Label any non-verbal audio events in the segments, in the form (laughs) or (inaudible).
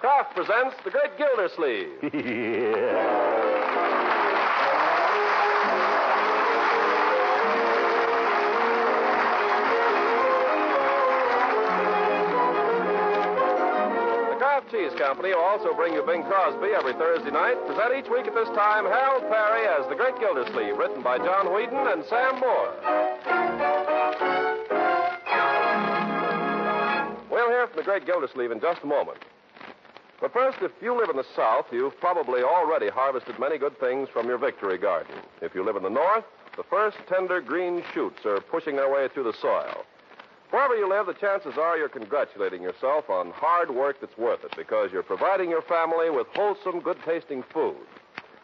Kraft presents The Great Gildersleeve. (laughs) The Kraft Cheese Company will also bring you Bing Crosby every Thursday night. Present each week at this time Harold Peary as The Great Gildersleeve, written by John Whedon and Sam Moore. We'll hear from The Great Gildersleeve in just a moment. But first, if you live in the South, you've probably already harvested many good things from your victory garden. If you live in the North, the first tender green shoots are pushing their way through the soil. Wherever you live, the chances are you're congratulating yourself on hard work that's worth it because you're providing your family with wholesome, good tasting food.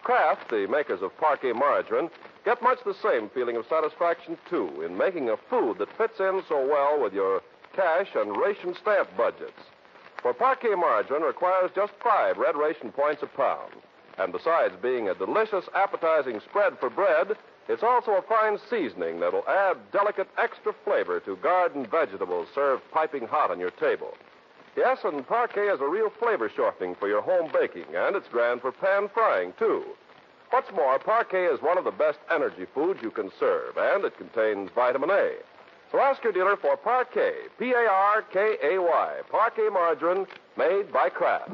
Kraft, the makers of Parkay margarine, get much the same feeling of satisfaction, too, in making a food that fits in so well with your cash and ration stamp budgets. For Parkay margarine requires just five red ration points a pound. And besides being a delicious, appetizing spread for bread, it's also a fine seasoning that'll add delicate extra flavor to garden vegetables served piping hot on your table. Yes, and Parkay is a real flavor shortening for your home baking, and it's grand for pan frying, too. What's more, Parkay is one of the best energy foods you can serve, and it contains vitamin A. So ask your dealer for Parkay, P A R K A Y, Parkay margarine made by Kraft.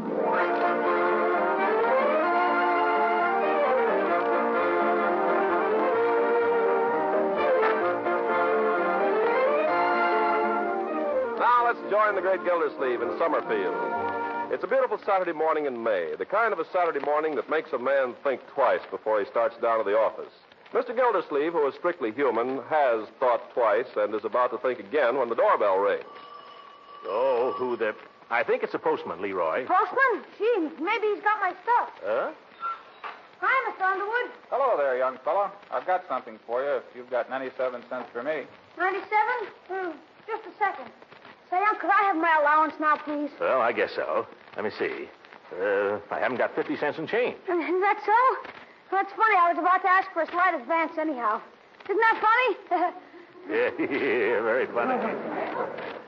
Now let's join the great Gildersleeve in Summerfield. It's a beautiful Saturday morning in May, the kind of a Saturday morning that makes a man think twice before he starts down to the office. Mr. Gildersleeve, who is strictly human, has thought twice and is about to think again when the doorbell rings. Oh, who the. I think it's a postman, Leroy. Postman? Gee, maybe he's got my stuff. Huh? Hi, Mr. Underwood. Hello there, young fellow. I've got something for you if you've got 97 cents for me. 97? Hmm, just a second. Say, Unc, could I have my allowance now, please? Well, I guess so. Let me see. Uh, I haven't got 50 cents in change. Is that so? Well, that's funny. I was about to ask for a slight advance anyhow. Isn't that funny? (laughs) (laughs) Yeah, very funny.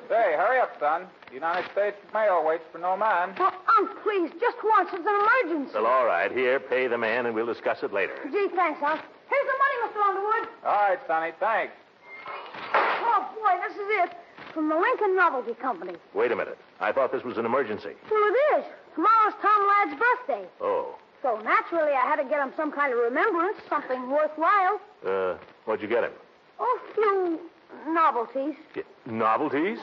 Say, hurry up, son. The United States mail waits for no man. well, Unc, please, just once. It's an emergency. Well, all right. Here, pay the man, and we'll discuss it later. Gee, thanks, Unc. Here's the money, Mr. Underwood. All right, Sonny, thanks. Oh, boy, this is it. From the Lincoln Novelty Company. Wait a minute. I thought this was an emergency. Well, it is. Tomorrow's Tom Ladd's birthday. Oh. So naturally, I had to get him some kind of remembrance, something worthwhile. Uh, what'd you get him? Oh, a few novelties. Y- Novelties?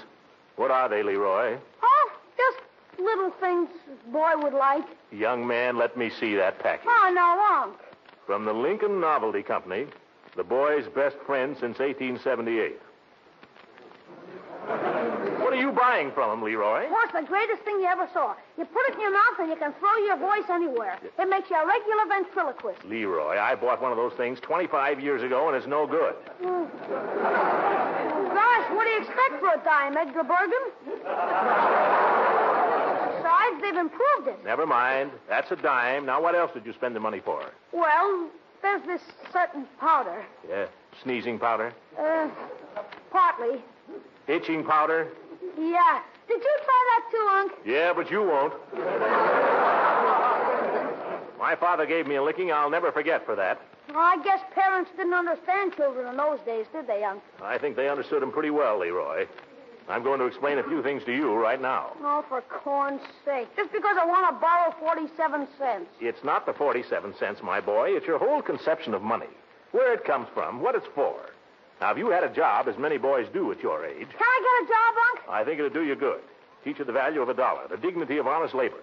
What are they, Leroy? Oh, just little things a boy would like. Young man, let me see that package. Oh, no, Unc. From the Lincoln Novelty Company, the boy's best friend since 1878. You buying from him, Leroy? It's the greatest thing you ever saw. You put it in your mouth and you can throw your voice anywhere. It makes you a regular ventriloquist. Leroy, I bought one of those things 25 years ago, and it's no good. Gosh, what do you expect for a dime, Edgar Bergen? Besides, they've improved it. Never mind. That's a dime. Now, what else did you spend the money for? Well, there's this certain powder. Yeah, sneezing powder, Uh, partly. itching powder. Yeah. Did you try that too, Unc? Yeah, but you won't. My father gave me a licking I'll never forget for that. Well, I guess parents didn't understand children in those days, did they, Unc? I think they understood him pretty well, Leroy. I'm going to explain a few things to you right now. Oh, for corn's sake. Just because I want to borrow 47 cents. It's not the 47 cents, my boy. It's your whole conception of money. Where it comes from, what it's for. Now, if you had a job, as many boys do at your age, Can I get a job, Unc? I think it'd do you good. Teach you the value of a dollar, the dignity of honest labor.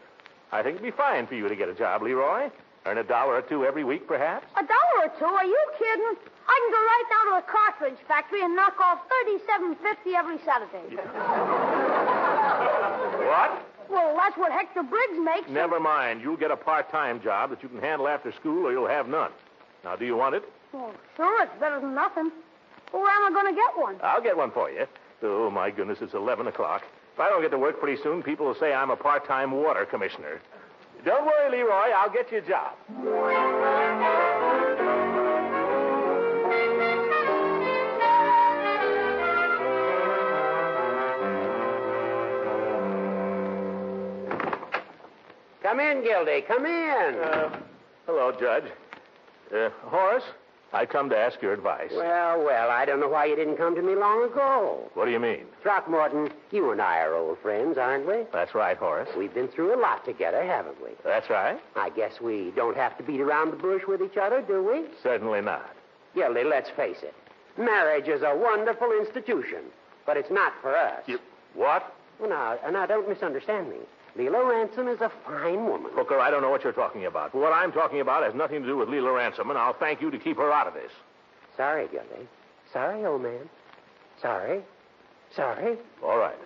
I think it'd be fine for you to get a job, Leroy. Earn a dollar or two every week, perhaps. A dollar or two? Are you kidding? I can go right down to a cartridge factory and knock off 37.50 every Saturday. (laughs) What? Well, that's what Hector Briggs makes. Never mind. You'll get a part-time job that you can handle after school, or you'll have none. Now, do you want it? Well, sure, it's better than nothing. Well, where am I going to get one? I'll get one for you. Oh, my goodness, it's 11 o'clock. If I don't get to work pretty soon, people will say I'm a part-time water commissioner. Don't worry, Leroy. I'll get you a job. Come in, Gildy. Come in. Uh, hello, Judge. Uh, Horace, I come to ask your advice. well, well, I don't know why you didn't come to me long ago. What do you mean? Throckmorton, you and I are old friends, aren't we? That's right, Horace. We've been through a lot together, haven't we? That's right. I guess we don't have to beat around the bush with each other, do we? Certainly not. Gildy, let's face it. Marriage is a wonderful institution, but it's not for us. You what? Well, now, now, don't misunderstand me. Leila Ransom is a fine woman. Hooker, I don't know what you're talking about. What I'm talking about has nothing to do with Leila Ransom, and I'll thank you to keep her out of this. Sorry, Gildy. Sorry, old man. Sorry. Sorry. All right.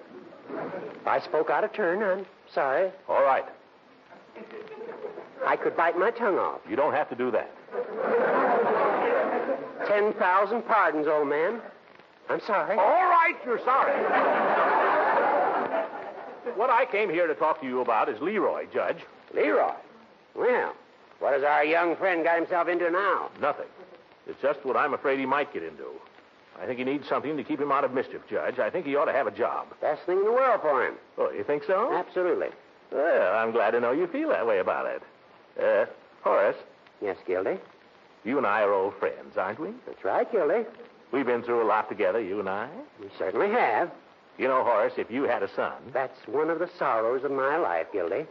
If I spoke out of turn, I'm sorry. All right. I could bite my tongue off. You don't have to do that. Ten thousand pardons, old man. I'm sorry. All right, you're sorry. What I came here to talk to you about is Leroy, Judge. Leroy. Well, what has our young friend got himself into now? Nothing. It's just what I'm afraid he might get into. I think he needs something to keep him out of mischief, Judge. I think he ought to have a job. Best thing in the world for him. Oh, you think so? Absolutely. Well, I'm glad to know you feel that way about it. Uh, Horace, Yes, Gildy. you and I are old friends, aren't we? That's right, Gildy. We've been through a lot together, you and I. We certainly have. You know, Horace, if you had a son, That's one of the sorrows of my life, Gildy.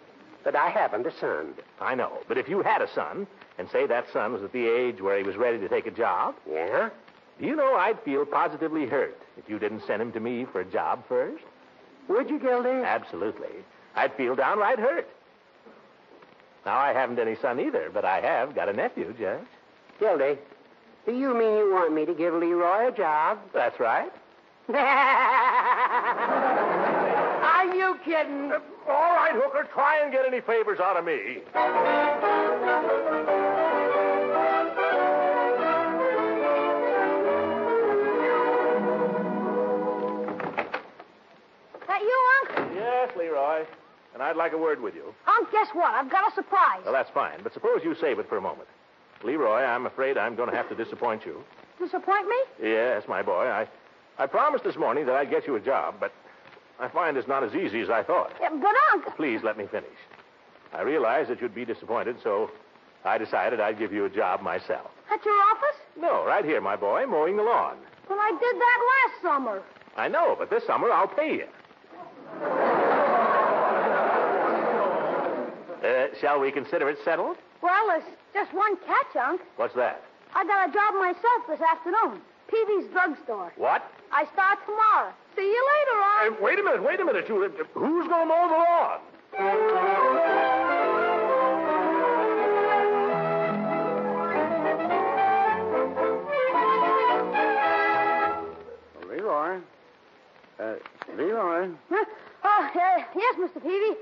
That I haven't a son. I know, but if you had a son, and say that son was at the age where he was ready to take a job, Yeah? do you know I'd feel positively hurt if you didn't send him to me for a job first? Would you, Gildy? Absolutely. I'd feel downright hurt. Now, I haven't any son either, but I have got a nephew, Judge. Gildy, do you mean you want me to give Leroy a job? That's right. (laughs) Are you kidding? Uh, all right, Hooker, try and get any favors out of me. That you, Unc? Yes, Leroy. And I'd like a word with you. Unc, guess what? I've got a surprise. Well, that's fine, but suppose you save it for a moment. Leroy, I'm afraid I'm going to have to disappoint you. Disappoint me? Yes, my boy. I, I promised this morning that I'd get you a job, but I find it's not as easy as I thought. Yeah, but, Unc, Please let me finish. I realized that you'd be disappointed, so I decided I'd give you a job myself. at your office? No, right here, my boy, mowing the lawn. Well, I did that last summer. I know, but this summer I'll pay you. Uh, shall we consider it settled? Well, there's just one catch, Unc. What's that? I got a job myself this afternoon. Peavey's drugstore. What? I start tomorrow. See you later, Uh, Unc. wait a minute, wait a minute. You, uh, who's going to mow the lawn? Leroy. Uh, Leroy. Huh? Oh, uh, yes, Mr. Peavey.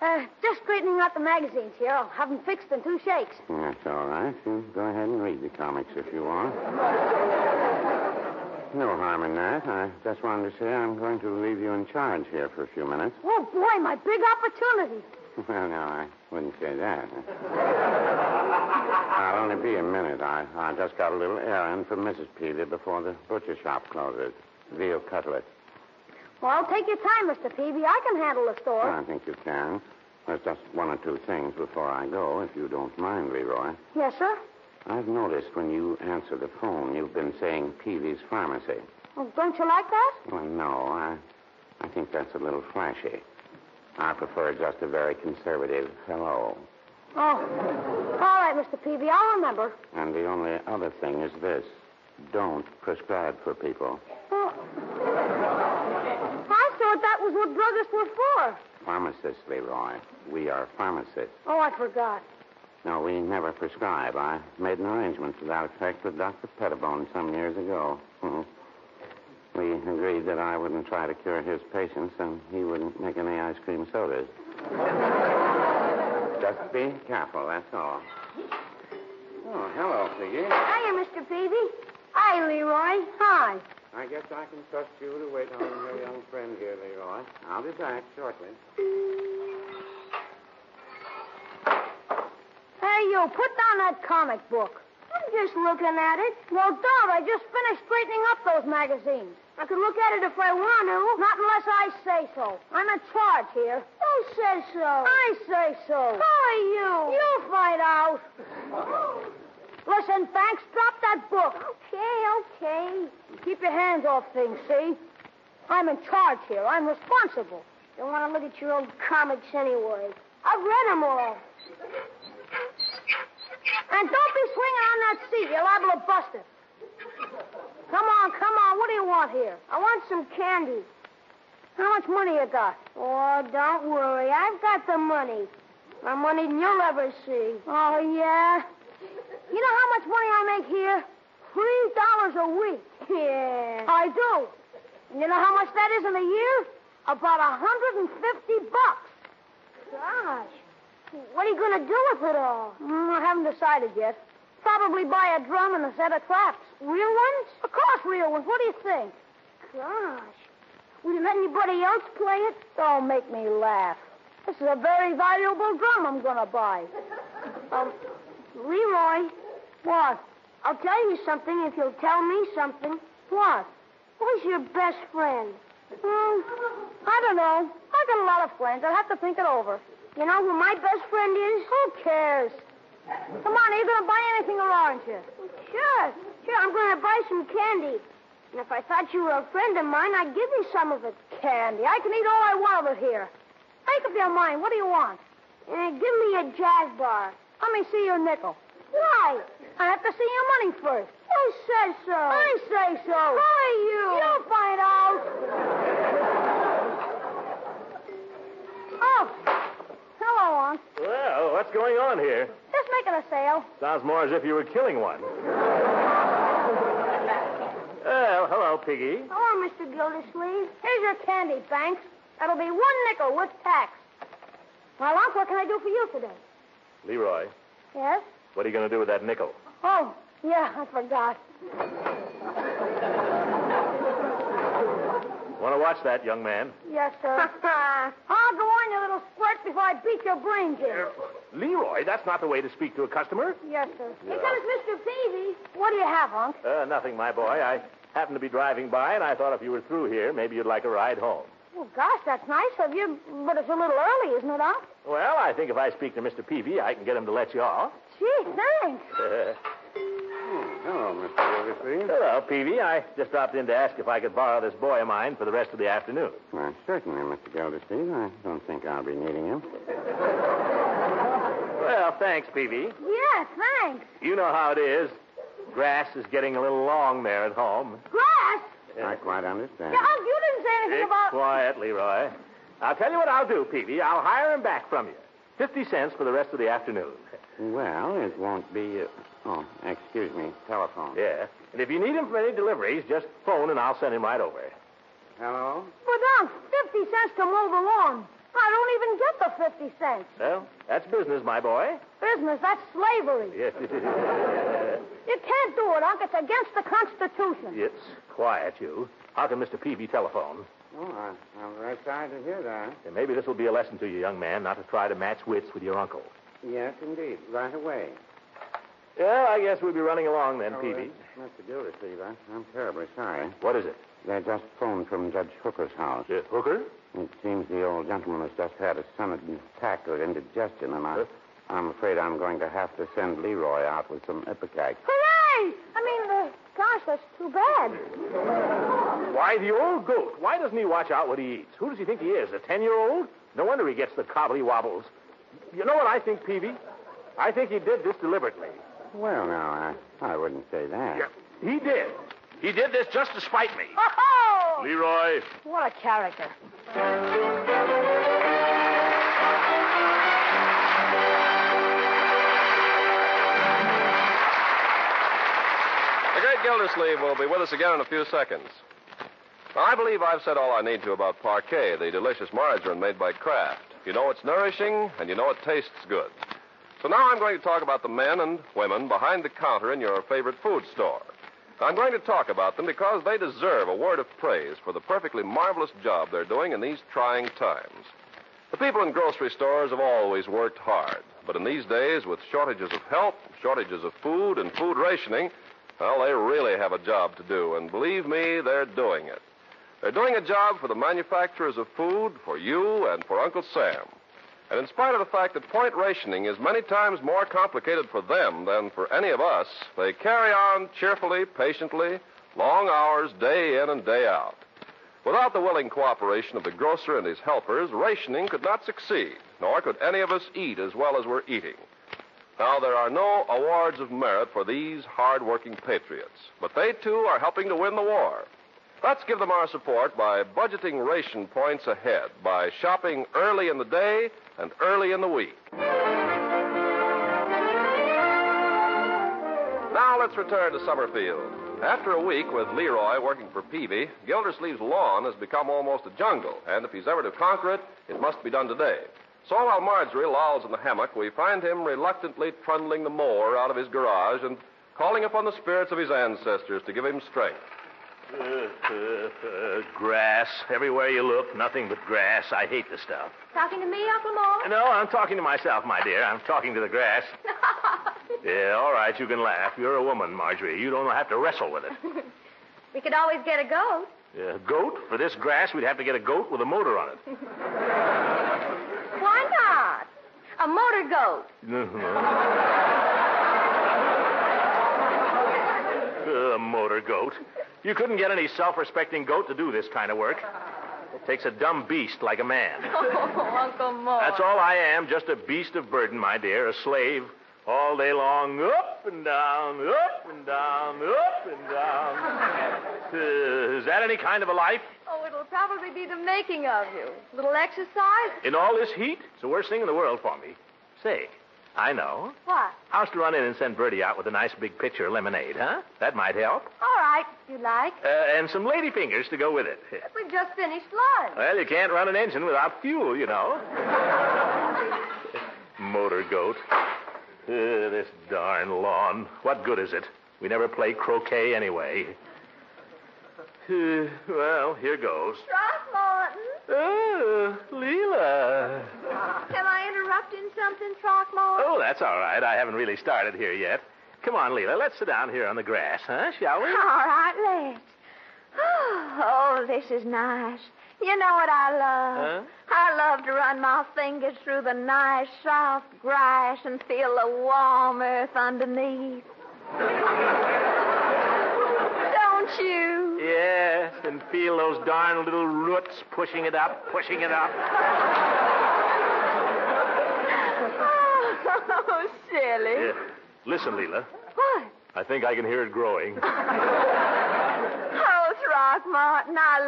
Uh, just straightening out the magazines here. I'll have them fixed in two shakes. That's all right. You go ahead and read the comics if you want. No harm in that. I just wanted to say I'm going to leave you in charge here for a few minutes. Oh, boy, my big opportunity. (laughs) Well, no, I wouldn't say that. (laughs) I'll only be a minute. I, I just got a little errand for Mrs. Peavey before the butcher shop closes. Veal cutlet. Well, take your time, Mr. Peavey. I can handle the store. I think you can. There's just one or two things before I go, if you don't mind, Leroy. Yes, sir. I've noticed when you answer the phone, you've been saying Peavey's Pharmacy. Oh, don't you like that? Well, no, I, I think that's a little flashy. I prefer just a very conservative hello. Oh. All right, Mr. Peavey. I'll remember. And the only other thing is this don't prescribe for people. Oh. I thought that was what druggists were for. Pharmacists, Leroy. We are pharmacists. Oh, I forgot. No, we never prescribe. I made an arrangement to that effect with Dr. Pettibone some years ago. Mhm. We agreed that I wouldn't try to cure his patients and he wouldn't make any ice cream sodas. (laughs) Just be careful, that's all. Oh, hello, Piggy. Hiya, Mr. Peavey. Hi, Leroy. Hi. I guess I can trust you to wait on your young friend here, Leroy. I'll be back shortly. Hey, you, put down that comic book. I'm just looking at it. Well, don't. I just finished straightening up those magazines. I could look at it if I want to, not unless I say so. I'm in charge here. Who says so? I say so. Who are you? You'll find out. Listen, Banks, drop that book. Okay, okay. Keep your hands off things, see? I'm in charge here. I'm responsible. Don't want to look at your old comics anyway. I've read them all. And don't be swinging on that seat. You're liable to bust it. Come on, come on. What do you want here? I want some candy. How much money you got? Oh, don't worry. I've got the money. More money than you'll ever see. Oh, yeah? You know how much money I make here? Three dollars a week. Yeah. I do. And you know how much that is in a year? About a hundred and fifty bucks. Gosh. What are you going to do with it all? Mm, I haven't decided yet. Probably buy a drum and a set of traps. Real ones? Of course, real ones. What do you think? Gosh. Will you let anybody else play it? Don't make me laugh. This is a very valuable drum I'm going to buy. (laughs) Um, Leroy. What? I'll tell you something if you'll tell me something. What? Who's your best friend? Hmm, I don't know. I've got a lot of friends. I'll have to think it over. You know who my best friend is? Who cares? Come on, are you going to buy anything or aren't you? Sure. Sure, I'm going to buy some candy. And if I thought you were a friend of mine, I'd give you some of it. Candy. I can eat all I want of it here. Make up your mind. What do you want? Uh, give me a jazz bar. Let me see your nickel. Why? I have to see your money first. Who says so? I say so. Who are you? You'll find out. Oh. Hello, Unc. Well, what's going on here? Just making a sale. Sounds more as if you were killing one. Well, hello, Piggy. Hello, Mr. Gildersleeve. Here's your candy, Banks. That'll be one nickel with tax. Well, Unc, what can I do for you today? Leroy, Yes? what are you going to do with that nickel? Oh, yeah, I forgot. Want to watch that, young man? Yes, sir. (laughs) I'll go on, you little squirt, before I beat your brains in. Leroy, that's not the way to speak to a customer. Yes, sir. Here comes Mr. Peavey. What do you have, Unc? Uh, nothing, my boy. I happened to be driving by, and I thought if you were through here, maybe you'd like a ride home. Oh, gosh, that's nice of you, but it's a little early, isn't it, Unc? Well, I think if I speak to Mr. Peavey, I can get him to let you off. Gee, thanks. (laughs) Hello, Mr. Gildersleeve. hello, Peavey. I just dropped in to ask if I could borrow this boy of mine for the rest of the afternoon. Why, certainly, Mr. Gildersleeve. I don't think I'll be needing him. Well, thanks, Peavey. Yeah, thanks. You know how it is. Grass is getting a little long there at home. Grass? I quite understand. Yeah, Unc, you didn't say anything Be about... quiet, Leroy. I'll tell you what I'll do, Peavey. I'll hire him back from you. Fifty cents for the rest of the afternoon. Well, it won't be. Uh... Oh, excuse me. Telephone. Yeah. And if you need him for any deliveries, just phone and I'll send him right over. Hello? But, Unc, 50 cents to mow the lawn. I don't even get the 50 cents. Well, that's business, my boy. Business, that's slavery. Yes. (laughs) You can't do it, Unc. It's against the Constitution. it's quiet, you. How can Mr. Peavey telephone? Oh, I, I'm very sorry to hear that. And maybe this will be a lesson to you, young man, not to try to match wits with your uncle. Yes, indeed. Right away. Well, I guess we'll be running along then, Oh, Peavey. uh, Mr. Gildersleeve, I, I'm terribly sorry. What is it? They just phoned from Judge Hooker's house. Uh, Hooker? It seems the old gentleman has just had a sudden attack of indigestion, and I, Huh? I'm afraid I'm going to have to send Leroy out with some Ipecac. Hooray! I mean, uh, gosh, that's too bad. Why, the old goat. Why doesn't he watch out what he eats? Who does he think he is? A ten-year-old? No wonder he gets the collywobbles. You know what I think, Peavey? I think he did this deliberately. Well, now, I, I wouldn't say that. Yeah, he did. He did this just to spite me. Oh! Leroy. What a character. Gildersleeve will be with us again in a few seconds. Now, I believe I've said all I need to about Parkay, the delicious margarine made by Kraft. You know it's nourishing, and you know it tastes good. So now I'm going to talk about the men and women behind the counter in your favorite food store. I'm going to talk about them because they deserve a word of praise for the perfectly marvelous job they're doing in these trying times. The people in grocery stores have always worked hard, but in these days, with shortages of help, shortages of food, and food rationing, well, they really have a job to do, and believe me, they're doing it. They're doing a job for the manufacturers of food, for you, and for Uncle Sam. And in spite of the fact that point rationing is many times more complicated for them than for any of us, they carry on cheerfully, patiently, long hours, day in and day out. Without the willing cooperation of the grocer and his helpers, rationing could not succeed, nor could any of us eat as well as we're eating. Now, there are no awards of merit for these hard-working patriots, but they, too, are helping to win the war. Let's give them our support by budgeting ration points ahead, by shopping early in the day and early in the week. Now let's return to Summerfield. After a week with Leroy working for Peavey, Gildersleeve's lawn has become almost a jungle, and if he's ever to conquer it, it must be done today. So while Marjorie lolls in the hammock, we find him reluctantly trundling the mower out of his garage and calling upon the spirits of his ancestors to give him strength. (laughs) grass. Everywhere you look, nothing but grass. I hate the stuff. Talking to me, Uncle Mort? No, I'm talking to myself, my dear. I'm talking to the grass. (laughs) yeah, all right, you can laugh. You're a woman, Marjorie. You don't have to wrestle with it. (laughs) we could always get a goat. A goat? For this grass, we'd have to get a goat with a motor on it. A motor goat. a motor goat. You couldn't get any self-respecting goat to do this kind of work. It takes a dumb beast like a man. (laughs) Oh, Uncle Mort. That's all I am, just a beast of burden, my dear, a slave. All day long, up and down, up and down, up and down. Uh, is that any kind of a life? It'll probably be the making of you. A little exercise? In all this heat? It's the worst thing in the world for me. Say, I know. What? How's to run in and send Birdie out with a nice big pitcher of lemonade, huh? That might help. All right, if you like. Uh, and some lady fingers to go with it. (laughs) We've just finished lunch. Well, you can't run an engine without fuel, you know. (laughs) Motor goat. Uh, this darn lawn. What good is it? We never play croquet anyway. Uh, (laughs) well, here goes. Throckmorton, Oh, Leila. (laughs) am I interrupting something, Throckmorton? Oh, that's all right. I haven't really started here yet. Come on, Leila. Let's sit down here on the grass, huh? Shall we? (laughs) All right, let's. (sighs) Oh, this is nice. You know what I love? Huh? I love to run my fingers through the nice, soft grass and feel the warm earth underneath. You? Yes, and feel those darn little roots pushing it up, pushing it up. Oh, silly. Yeah. Listen, Leila. What? I think I can hear it growing. Oh, Throckmorton, I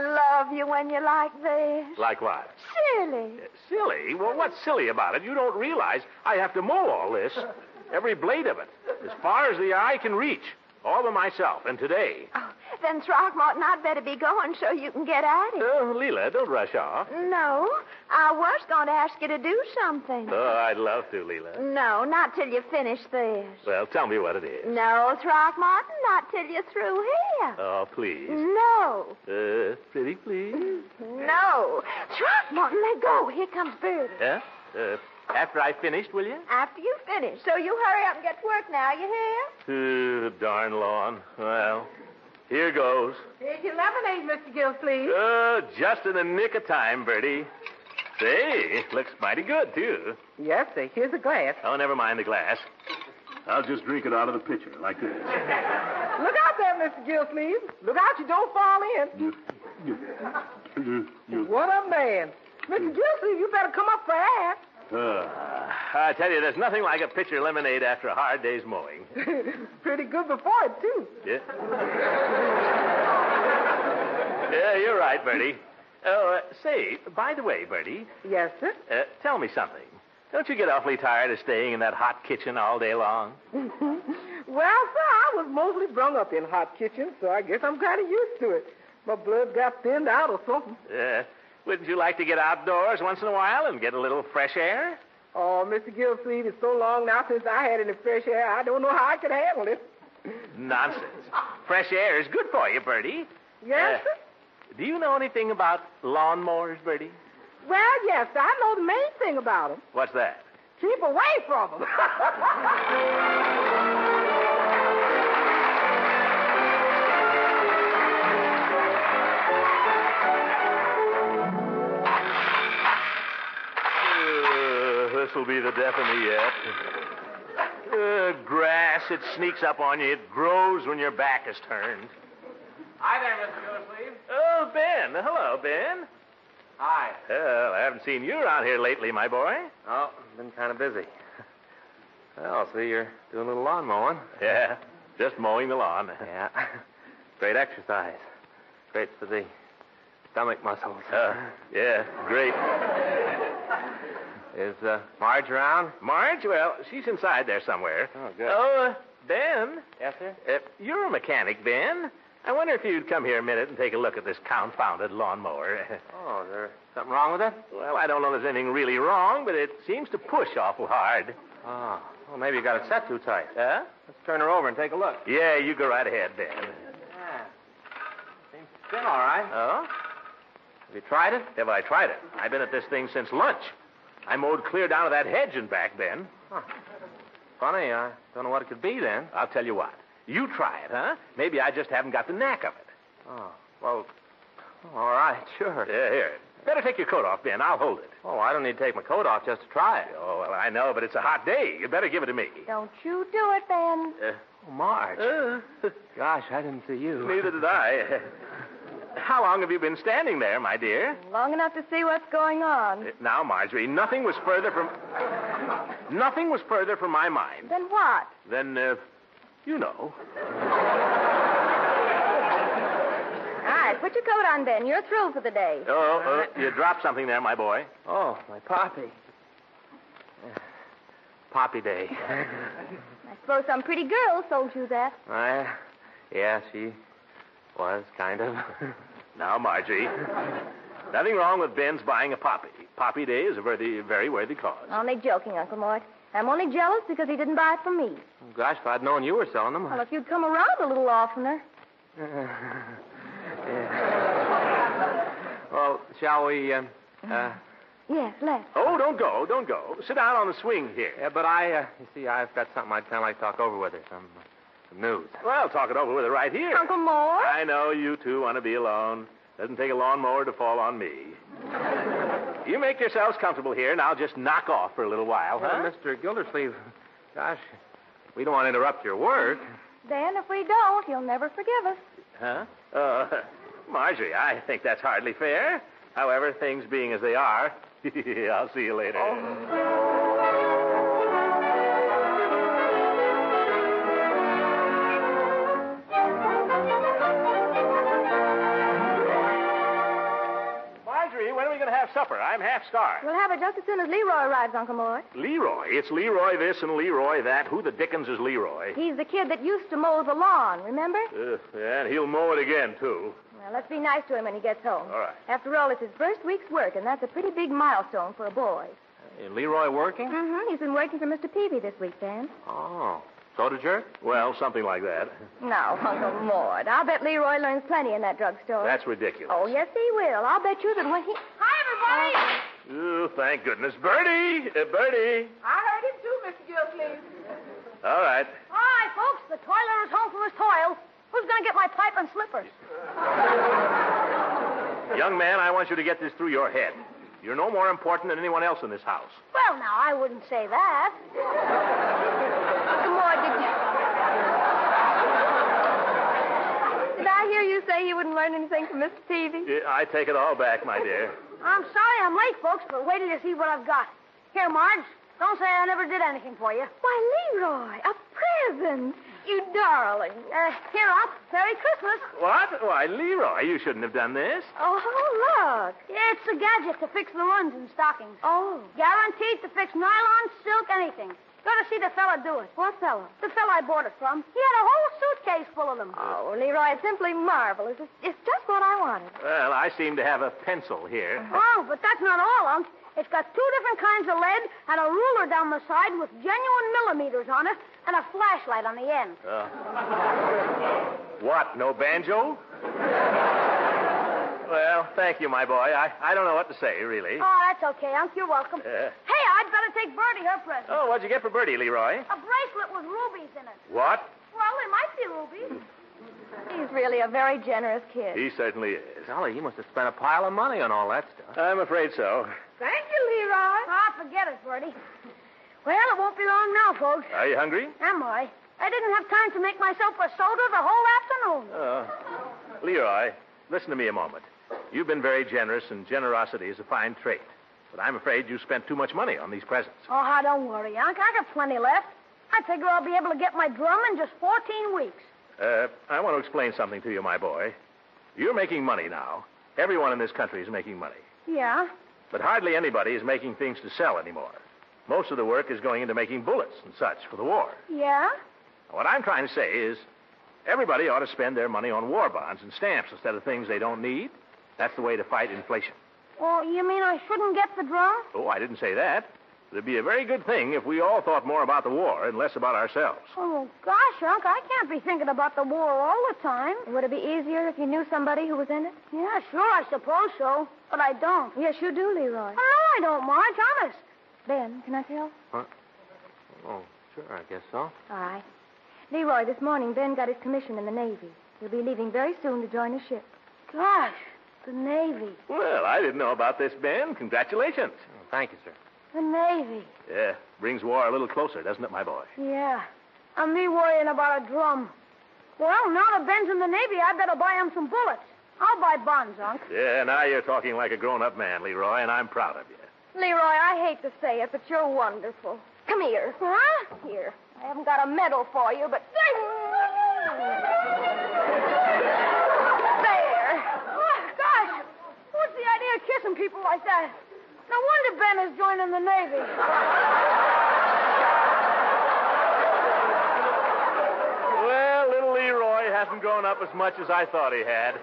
love you when you're like this. Like what? Silly. Eh, silly? Well, what's silly about it? You don't realize I have to mow all this. Every blade of it. As far as the eye can reach. All by myself. And today. Oh, then, Throckmorton, I'd better be going so you can get at it. Oh, Leila, don't rush off. No, I was going to ask you to do something. Oh, I'd love to, Leila. No, not till you finish this. Well, tell me what it is. No, Throckmorton, not till you're through here. Oh, please. No, Uh, pretty please. no. Throckmorton, let go. Here comes Birdie. Yeah? Uh, after I finished, will you? After you finish. So you hurry up and get to work now, you hear? Uh, darn lawn. Well, here goes. Here's your lemonade, Mr. Gilsleeve. Oh, just in the nick of time, Birdie. Say, looks mighty good, too. Yes, sir. Here's a glass. Oh, never mind the glass. I'll just drink it out of the pitcher, like this. Look out there, Mr. Gilsleeve. Look out you don't fall in. You, you, you, you. What a man. Mr. Gilsleeve, you better come up for air. Uh, I tell you, there's nothing like a pitcher of lemonade after a hard day's mowing. (laughs) Pretty good before it, too. Yeah. yeah, you're right, Birdie. Oh, uh, say, by the way, Birdie, Yes, sir. uh, tell me something. Don't you get awfully tired of staying in that hot kitchen all day long? (laughs) well, sir, I was mostly brung up in hot kitchens, so I guess I'm kind of used to it. My blood got thinned out or something. Uh, wouldn't you like to get outdoors once in a while and get a little fresh air? Oh, Mr. Gilsleeve, it's so long now since I had any fresh air, I don't know how I could handle it. Nonsense. Fresh air is good for you, Birdie. Yes, Uh, sir? Do you know anything about lawnmowers, Birdie? Well, yes, I know the main thing about them. What's that? Keep away from them. (laughs) this'll be the death of me yet. Uh, grass, it sneaks up on you. It grows when your back is turned. Hi there, Mr. Gildersleeve. Oh, Ben. Hello, Ben. Hi. Well, I haven't seen you around here lately, my boy. Oh, been kind of busy. (laughs) Well, see, you're doing a little lawn mowing. Yeah, just mowing the lawn. Yeah. (laughs) Great exercise. Great for the stomach muscles. Uh, yeah, great. Is uh, Marge around? Marge, well, she's inside there somewhere. Oh, good. Oh, uh, Ben. Yes, sir? Uh, you're a mechanic, Ben. I wonder if you'd come here a minute and take a look at this confounded lawnmower. (laughs) Oh, is there something wrong with it? well, I don't know if there's anything really wrong, but it seems to push awful hard. Oh, well, maybe you got it set too tight. Huh? Let's turn her over and take a look. Yeah, you go right ahead, Ben. Yeah. Seems to spin all right. Oh? Have you tried it? Have I tried it? I've been at this thing since lunch. I mowed clear down to that hedge and back, Ben. Funny, I don't know what it could be then. I'll tell you what. You try it, huh? Maybe I just haven't got the knack of it. Oh, well, all right, (laughs) sure. Yeah, here. Better take your coat off, Ben. I'll hold it. Oh, I don't need to take my coat off just to try it. Oh, well, I know, but it's a hot day. You better give it to me. Don't you do it, Ben. Uh, Oh, Marge. uh, Gosh, I didn't see you. neither did I. (laughs) How long have you been standing there, my dear? Long enough to see what's going on. Uh, Now, Marjorie, nothing was further from. Nothing was further from my mind Then what? Then, uh, you know. All right, put your coat on, Ben. You're through for the day. Oh, uh, you dropped something there, my boy. Oh, my poppy. (sighs) Poppy Day. I suppose some pretty girl sold you that. I, yeah, she was kind of. (laughs) Now, Margie, nothing wrong with Ben's buying a poppy. Poppy Day is a very, very worthy cause. Only joking, Uncle Mort. I'm only jealous because he didn't buy it for me. Gosh, if I'd known you were selling them. Well, if you'd come around a little oftener. (laughs) Well, shall we? Uh, uh, Yes, let's. Oh, don't go, don't go. Sit down on the swing here. yeah, but I, uh, you see, I've got something I'd kind of like to talk over with her. Some, some news. Well, talk it over with her right here. Uncle Mort? I know you two want to be alone. Doesn't take a lawnmower to fall on me. (laughs) you make yourselves comfortable here, and I'll just knock off for a little while, Well, huh? Mr. Gildersleeve, gosh, we don't want to interrupt your work. Then, if we don't, he'll never forgive us. Huh? Uh, (laughs) Marjorie, I think that's hardly fair. However, things being as they are, (laughs) I'll see you later. Marjorie, supper? I'm half starved. We'll have it just as soon as Leroy arrives, Uncle Mort. Leroy. It's Leroy this and Leroy that. Who the dickens is Leroy? He's the kid that used to mow the lawn, remember? Uh, yeah, and he'll mow it again, too. Well, let's be nice to him when he gets home. All right. After all, it's his first week's work, and that's a pretty big milestone for a boy. Is Leroy working? Mm-hmm. He's been working for Mr. Peavey this week, Dan. Oh, soda jerk? Well, something like that. Now, (laughs) Uncle Mort, I'll bet Leroy learns plenty in that drugstore. That's ridiculous. Oh, yes, he will. I'll bet you that when he... Hi, Oh, thank goodness. Birdie! Uh, Birdie! I heard him too, Mr. Gildersleeve. All right. All right, folks, the toiler is home from his toil. Who's going to get my pipe and slippers? Young man, I want you to get this through your head. You're no more important than anyone else in this house. Well, now, I wouldn't say that. Mort, did you... Did I hear you say you wouldn't learn anything from Mr. Peavey? Yeah, I take it all back, my dear. I'm sorry I'm late, folks, but wait till you see what I've got. Here, Marge, don't say I never did anything for you. Why, Leroy, a present. You darling. Uh, here, Unc. Merry Christmas. What? Why, Leroy, you shouldn't have done this. Oh, look. It's a gadget to fix the runs in stockings. Oh. Guaranteed to fix nylon, silk, anything. Gotta see the fella do it. What fella? The fella I bought it from. He had a whole suitcase full of them. Oh, Leroy, it's simply marvelous. It's, it's just what I wanted. Well, I seem to have a pencil here. Uh-huh. Oh, but that's not all, Unc. It's got two different kinds of lead and a ruler down the side with genuine millimeters on it and a flashlight on the end. Uh, what, no banjo? Well, thank you, my boy. I, I don't know what to say, really. Oh, that's okay, Unc. You're welcome. Uh. Hey, I'd better take Birdie her present. Oh, what'd you get for Birdie, Leroy? A bracelet with rubies in it. What? Well, they might be rubies. He's really a very generous kid. He certainly is. Golly, he must have spent a pile of money on all that stuff. I'm afraid so. Thank you, Leroy. Ah, forget it, Birdie. Well, it won't be long now, folks. Are you hungry? Am I? I didn't have time to make myself a soda the whole afternoon. Uh, Leroy, listen to me a moment. You've been very generous, and generosity is a fine trait. But I'm afraid you spent too much money on these presents. Oh, ah, don't worry, Unc. I got plenty left. I figure I'll be able to get my drum in just 14 weeks. Uh, I want to explain something to you, my boy. You're making money now. Everyone in this country is making money. Yeah? But hardly anybody is making things to sell anymore. Most of the work is going into making bullets and such for the war. Yeah? What I'm trying to say is everybody ought to spend their money on war bonds and stamps instead of things they don't need. That's the way to fight inflation. Oh, you mean I shouldn't get the drum? Oh, I didn't say that. It'd be a very good thing if we all thought more about the war and less about ourselves. Oh, gosh, Unc, I can't be thinking about the war all the time. Would it be easier if you knew somebody who was in it? Yeah, sure, I suppose so. But I don't. Yes, you do, Leroy. Oh, no, I don't, Marge, honest. Ben, can I tell? Huh? Oh, sure, I guess so. All right. Leroy, this morning Ben got his commission in the Navy. He'll be leaving very soon to join a ship. Gosh, the Navy. Well, I didn't know about this, Ben. Congratulations. Oh, thank you, sir. The Navy. Yeah, brings war a little closer, doesn't it, my boy? Yeah. And me worrying about a drum. Well, now that Ben's in the Navy, I better buy him some bullets. I'll buy bonds, Unc. Yeah, now you're talking like a grown-up man, Leroy, and I'm proud of you. Leroy, I hate to say it, but you're wonderful. Come here. Huh? Here. I haven't got a medal for you, but. (laughs) There. Oh, gosh. What's the idea of kissing people like that? No wonder Ben is joining the Navy. Well, little Leroy hasn't grown up as much as I thought he had.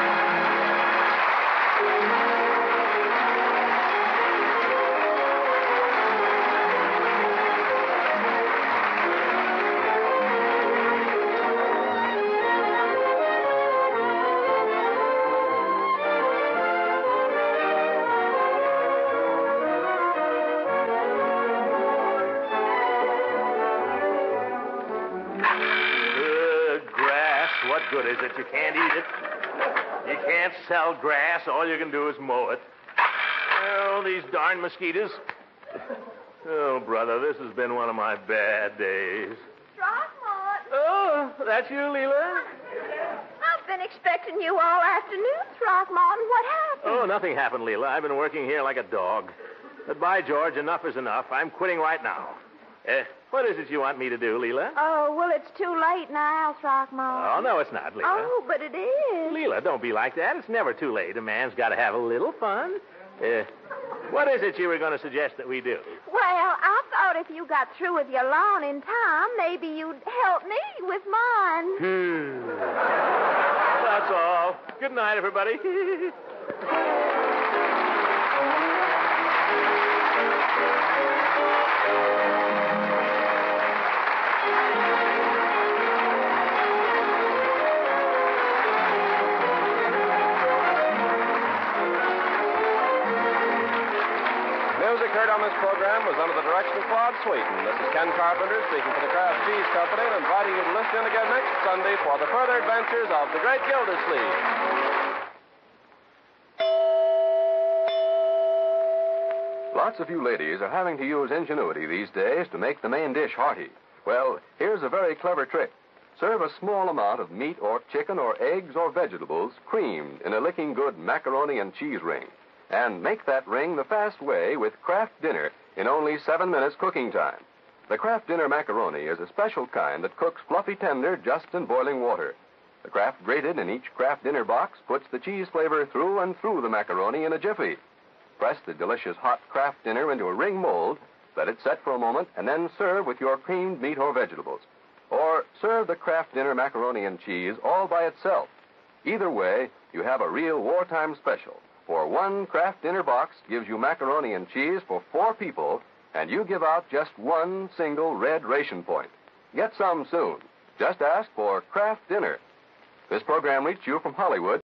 (laughs) (laughs) All you can do is mow it. Oh, these darn mosquitoes. Oh, brother, this has been one of my bad days. Throckmorton, Oh, that's you, Leila? I've been expecting you all afternoon, Throckmorton. What happened? Oh, nothing happened, Leila. I've been working here like a dog. But by George, enough is enough. I'm quitting right now. Uh, what is it you want me to do, Leila? Oh, well, it's too late now, Throckmorton. Oh, no, it's not, Leila. Oh, but it is. Leila, don't be like that. It's never too late. A man's got to have a little fun. Uh, what is it you were going to suggest that we do? Well, I thought if you got through with your lawn in time, maybe you'd help me with mine. Hmm. That's all. Good night, everybody. (laughs) on this program was under the direction of Claude Sweeten. This is Ken Carpenter speaking for the Kraft Cheese Company and inviting you to listen in again next Sunday for the further adventures of the Great Gildersleeve. Lots of you ladies are having to use ingenuity these days to make the main dish hearty. Well, here's a very clever trick. Serve a small amount of meat or chicken or eggs or vegetables creamed in a licking good macaroni and cheese ring. And make that ring the fast way with Kraft Dinner in only seven minutes cooking time. The Kraft Dinner macaroni is a special kind that cooks fluffy tender just in boiling water. The Kraft grated in each Kraft Dinner box puts the cheese flavor through and through the macaroni in a jiffy. Press the delicious hot Kraft Dinner into a ring mold, let it set for a moment, and then serve with your creamed meat or vegetables. Or serve the Kraft Dinner macaroni and cheese all by itself. Either way, you have a real wartime special. For one Kraft Dinner box gives you macaroni and cheese for four people, and you give out just one single red ration point. Get some soon. Just ask for Kraft Dinner. This program reached you from Hollywood.